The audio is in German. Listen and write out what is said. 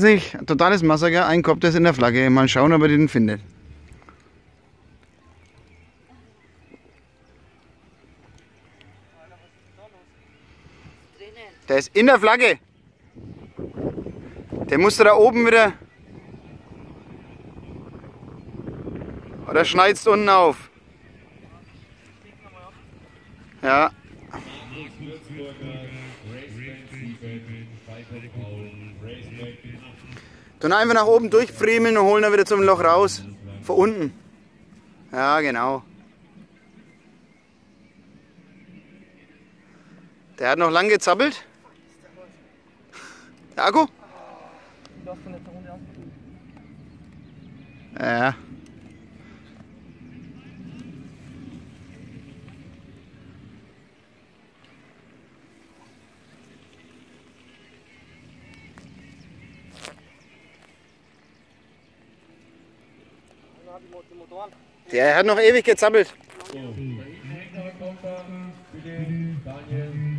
sich totales Massaker, ein Kopf ist in der Flagge. Mal schauen, ob er den findet. Der ist in der Flagge. Der musste da oben wieder. Oder schneidest unten auf? Ja. Dann einfach nach oben durchfriemeln und holen dann wieder zum Loch raus. Von unten. Ja, genau. Der hat noch lang gezappelt. Der Akku? Ja. Der hat noch ewig gezappelt. Daniel.